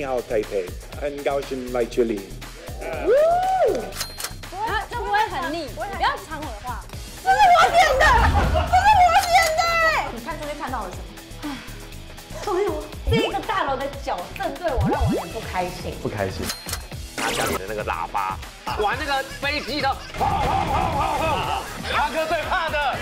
你好，台北，很高兴来这里。啊，就不会很腻，不要抢我的话。这是我点的，这是我点的。你看中间看到了什么？所以我这个大楼的脚正对我让我很不开心。不开心。拿家里的那个喇叭，玩那个飞机的，好好好好好。阿哥最怕的。